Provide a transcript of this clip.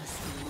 Just